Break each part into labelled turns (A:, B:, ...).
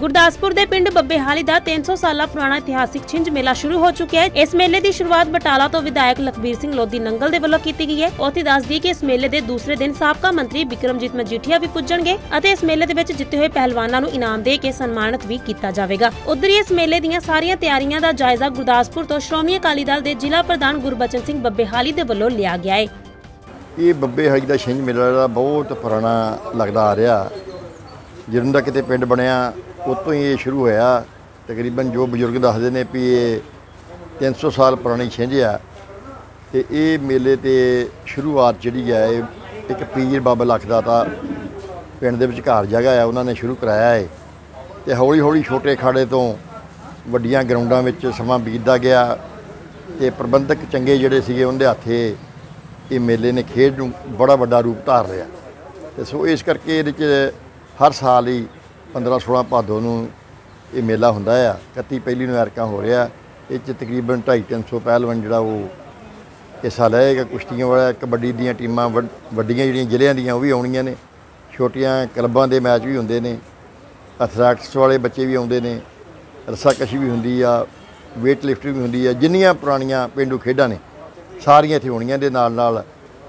A: ਗੁਰਦਾਸਪੁਰ ਦੇ ਪਿੰਡ ਬੱਬੇਹਾਲੀ ਦਾ 300 ਸਾਲਾ ਪੁਰਾਣਾ ਇਤਿਹਾਸਿਕ ਛਿੰਝ ਮੇਲਾ ਸ਼ੁਰੂ ਹੋ ਚੁੱਕਿਆ ਹੈ। ਇਸ ਮੇਲੇ ਦੀ ਸ਼ੁਰੂਆਤ ਬਟਾਲਾ ਤੋਂ ਵਿਧਾਇਕ ਲਖਬੀਰ ਸਿੰਘ ਲੋਧੀ ਨੰਗਲ ਦੇ ਵੱਲੋਂ ਕੀਤੀ ਗਈ ਹੈ। ਉੱਥੇ ਦੱਸਦੀ ਕਿ ਇਸ ਮੇਲੇ ਦੇ ਦੂਸਰੇ ਦਿਨ ਸਾਬਕਾ ਮੰਤਰੀ ਬਿਕਰਮਜੀਤ ਮਜੀਠੀਆ ਵੀ ਪੁੱਜਣਗੇ ਅਤੇ ਇਸ ਮੇਲੇ ਦੇ ਵਿੱਚ ਜਿੱਤੇ ਹੋਏ ਪਹਿਲਵਾਨਾਂ ਨੂੰ ਇਨਾਮ ਦੇ ਕੇ ਸਨਮਾਨਿਤ ਵੀ ਕੀਤਾ ਜਾਵੇਗਾ। ਉਧਰ ਇਸ ਮੇਲੇ ਦੀਆਂ ਸਾਰੀਆਂ ਤਿਆਰੀਆਂ ਦਾ ਜਾਇਜ਼ਾ ਗੁਰਦਾਸਪੁਰ ਤੋਂ ਸ਼੍ਰੋਮਣੀ ਅਕਾਲੀ ਦਲ ਦੇ ਜ਼ਿਲ੍ਹਾ ਪ੍ਰਧਾਨ ਗੁਰਬਚਨ ਸਿੰਘ ਬੱਬੇਹਾਲੀ ਦੇ ਵੱਲੋਂ ਲਿਆ ਗਿਆ ਹੈ।
B: ਇਹ ਬੱਬੇ ਦਾ ਛਿੰਝ ਮੇਲਾ ਬਹੁਤ ਪੁਰਾਣਾ ਲੱਗਦਾ ਆ ਰਿਹਾ। ਜਦੋਂ ਦਾ ਕਿਤੇ ਪਿੰਡ ਬਣਿਆ ਉਤੋਂ ਹੀ ਇਹ ਸ਼ੁਰੂ ਹੋਇਆ। ਤਕਰੀਬਨ ਜੋ ਬਜ਼ੁਰਗ ਦੱਸਦੇ ਨੇ ਵੀ ਇਹ 300 ਸਾਲ ਪੁਰਾਣੀ ਛਿੰਝ ਆ। ਤੇ ਇਹ ਮੇਲੇ ਤੇ ਸ਼ੁਰੂਆਤ ਜਿਹੜੀ ਹੈ ਇਹ ਇੱਕ ਪੀਰ ਬਾਬਾ ਲੱਖ ਪਿੰਡ ਦੇ ਵਿਚਕਾਰ ਜਗ੍ਹਾ ਆ, ਉਹਨਾਂ ਨੇ ਸ਼ੁਰੂ ਕਰਾਇਆ ਹੈ ਤੇ ਹੌਲੀ ਹੌਲੀ ਛੋਟੇ ਖਾੜੇ ਤੋਂ ਵੱਡੀਆਂ ਗਰਾਊਂਡਾਂ ਵਿੱਚ ਸਮਾਂ ਬੀਤਦਾ ਗਿਆ ਤੇ ਪ੍ਰਬੰਧਕ ਚੰਗੇ ਜਿਹੜੇ ਸੀਗੇ, ਉਹਦੇ ਹੱਥੇ ਇਹ ਮੇਲੇ ਨੇ ਖੇਡ ਨੂੰ ਬੜਾ ਵੱਡਾ ਰੂਪ ਧਾਰ ਲਿਆ। ਤੇ ਸੋ ਇਸ ਕਰਕੇ ਇਹਦੇ 'ਚ ਹਰ ਸਾਲ ਹੀ 15 16 ਭਾਦੋ ਨੂੰ ਇਹ ਮੇਲਾ ਹੁੰਦਾ ਆ। 31 ਪਹਿਲੀ ਨੂੰ ਐਰਕਾਂ ਹੋ ਰਿਹਾ। ਇਹ 'ਚ ਤਕਰੀਬਨ 250 300 ਪਹਿਲਵਾਨ ਜਿਹੜਾ ਉਹ ਹਿੱਸਾ ਲਏਗਾ। ਕੁਸ਼ਤੀਆਂ ਵਾਲਾ, ਕਬੱਡੀ ਦੀਆਂ ਟੀਮਾਂ, ਵੱਡ- ਵੱਡੀਆਂ ਜਿਹੜੀਆਂ ਜ਼ਿਲ੍ਹਿਆਂ ਦੀਆਂ ਉਹ ਵੀ ਆਉਣੀਆਂ ਨੇ। ਛੋਟੀਆਂ ਕਲੱਬਾਂ ਦੇ ਮੈਚ ਵੀ ਹੁੰਦੇ ਨੇ। ਐਥਲੈਟਿਕਸ ਵਾਲੇ ਬੱਚੇ ਵੀ ਆਉਂਦੇ ਨੇ। ਰੱਸਾਕਸ਼ੀ ਵੀ ਹੁੰਦੀ ਆ weight lifting ਵੀ ਹੁੰਦੀ ਆ। ਜਿੰਨੀਆਂ ਪੁਰਾਣੀਆਂ ਪਿੰਡੂ ਖੇਡਾਂ ਨੇ, ਸਾਰੀਆਂ ਇੱਥੇ ਹੋਣੀਆਂ ਦੇ ਨਾਲ ਨਾਲ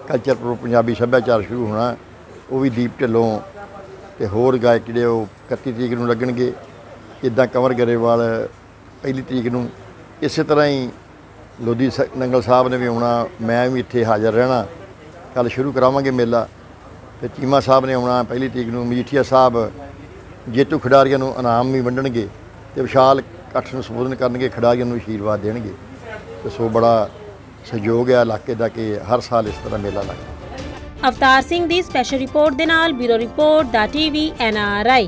B: ਕਲਚਰ ਪ੍ਰੋ ਪੰਜਾਬੀ ਸੱਭਿਆਚਾਰ ਸ਼ੁਰੂ ਹੋਣਾ, ਉਹ ਵੀ ਦੀਪ ਢਿੱਲੋਂ ਤੇ ਹੋਰ ਗਾਇਕ ਜਿਹੜੇ ਉਹ 31 ਤਰੀਕ ਨੂੰ ਲੱਗਣਗੇ ਇਦਾਂ ਕੰਵਰ ਗਰੇਵਾਲ ਪਹਿਲੀ ਤਰੀਕ ਨੂੰ, ਇਸੇ ਤਰ੍ਹਾਂ ਹੀ ਲੋਧੀ ਸ- ਨੰਗਲ ਸਾਹਿਬ ਨੇ ਵੀ ਆਉਣਾ, ਮੈਂ ਵੀ ਇੱਥੇ ਹਾਜ਼ਰ ਰਹਿਣਾ ਕੱਲ ਸ਼ੁਰੂ ਕਰਾਵਾਂਗੇ ਮੇਲਾ, ਤੇ ਚੀਮਾ ਸਾਹਿਬ ਨੇ ਆਉਣਾ ਪਹਿਲੀ ਤਰੀਕ ਨੂੰ, ਮਜੀਠੀਆ ਸਾਹਿਬ, ਜੇਤੂ ਖਿਡਾਰੀਆਂ ਨੂੰ ਇਨਾਮ ਵੀ ਵੰਡਣਗੇ, ਤੇ ਵਿਸ਼ਾਲ ਇਕੱਠ ਨੂੰ ਸੰਬੋਧਨ ਕਰਨਗੇ, ਖਿਡਾਰੀਆਂ ਨੂੰ ਆਸ਼ੀਰਵਾਦ ਦੇਣਗੇ, ਤੇ ਸੋ ਬੜਾ ਸਹਿਯੋਗ ਹੈ ਇਲਾਕੇ ਦਾ ਕਿ ਹਰ ਸਾਲ ਇਸ ਤਰ੍ਹਾਂ ਮੇਲਾ ਲੱਗਦਾ।
A: ਅਵਤਾਰ ਸਿੰਘ ਦੀ ਸਪੈਸ਼ਲ ਰਿਪੋਰਟ ਦੇ ਨਾਲ ਬਿਊਰੋ ਰਿਪੋਰਟ ਦਾ ਟੀਵੀ ਐਨਆਰਆਈ